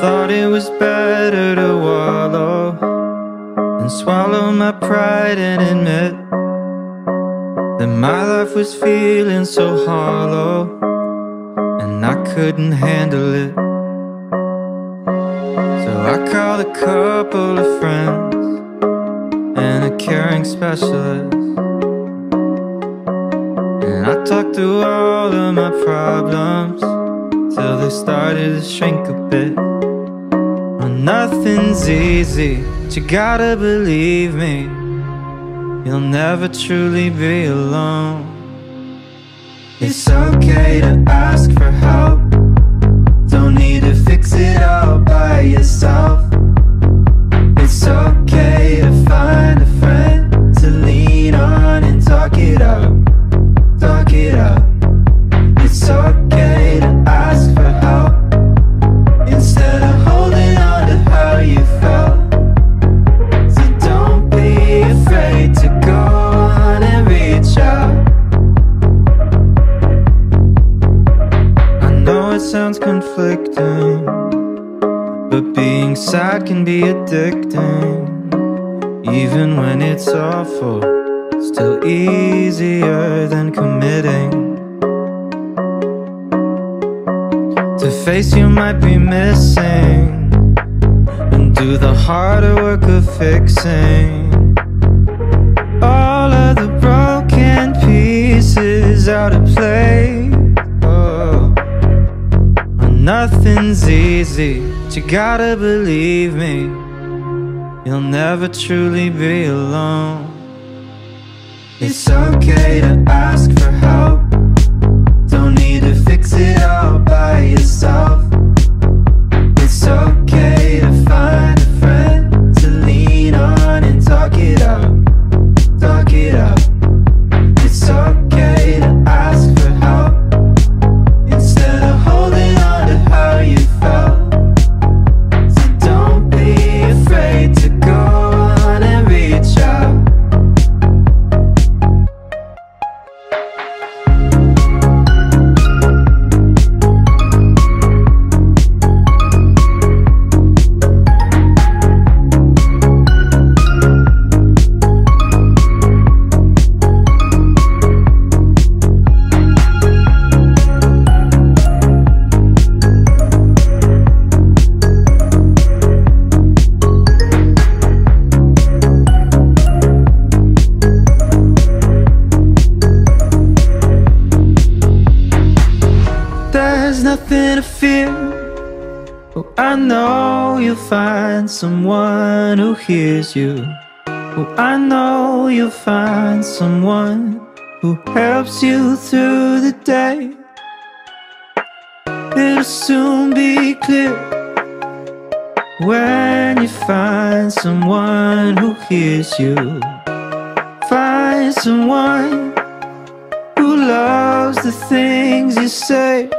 thought it was better to wallow and swallow my pride and admit that my life was feeling so hollow and I couldn't handle it. So I called a couple of friends and a caring specialist. And I talked through all of my problems till they started to shrink a bit. Well, nothing's easy, but you gotta believe me. You'll never truly be alone. It's okay to ask for help. Don't need to fix it all by yourself. It's okay to find a friend to lean on and talk it out. Sounds conflicting, but being sad can be addicting. Even when it's awful, still easier than committing. To face you might be missing and do the harder work of fixing nothing's easy, but you gotta believe me. You'll never truly be alone. It's okay to ask for help. I know you'll find someone who hears you. Oh, I know you'll find someone who helps you through the day. It'll soon be clear when you find someone who hears you. Find someone who loves the things you say.